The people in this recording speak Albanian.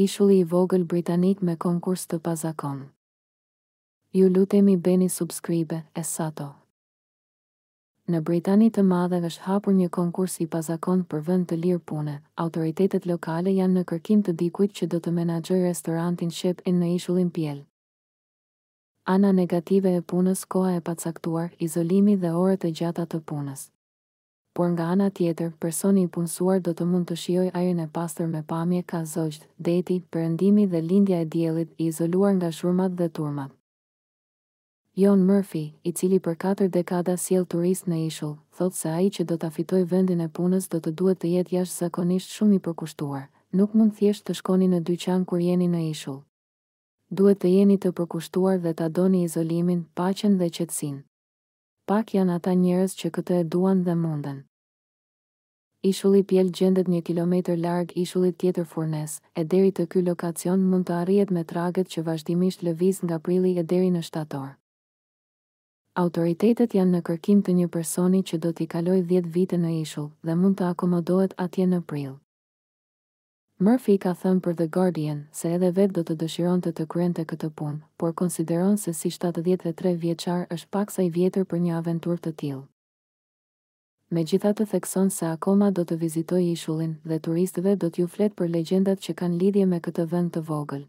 Ishulli i vogël britanik me konkurs të pazakontë. Ju lutemi bëni subscribe te Sato. Në Britani të Madhe është hapur një konkurs i pazakontë për vend të lirë pune. Autoritetet lokale janë në kërkim të dikujt që do të menaxhojë restorantin Ship Inn në ishullin Piel. Ana negative e punës, koha e pacaktuar, izolimi dhe orët e gjata të punës. Por nga ana tjetër, personi i punësuar do të mund të shijojë ajrin e pastër me pamje kah zogjtë, deti, perëndimi dhe lindja e diellit, i izoluar nga zhurmat dhe turmat. John Murphy, i cili për katër dekada sjell turistë në ishull, thotë se ai që do ta fitojë vendin e punës do të duhet të jetë jashtëzakonisht shumë i përkushtuar. Nuk mund thjesht të shkoni në dyqan kur jeni në ishull. Duhet të jeni të përkushtuar dhe ta doni izolimin, paqen dhe qetësinë. Pak janë ata njerëz që këtë e duan dhe munden. Ishulli Piel gjendet një kilometër larg ishullit tjetër Furness, e deri te ky lokacion mund të arrihet me traget që vazhdimisht lëviz nga prilli e deri në shtator. Autoritetet janë në kërkim të një personi që do t'i kalojë dhjetë vite në ishull dhe mund të akomodohet atje në prill. Murphy ka thënë për The Guardian se edhe vetë do të dëshironte të kryente këtë punë, por konsideron se si shtatëdhjetë e tre vjeçar është paksa i vjetër për një aventurë të tillë. Megjithatë thekson se akoma do të vizitojë ishullin dhe turistëve do t'iu flet për legjendat që kanë lidhje me këtë vend të vogël.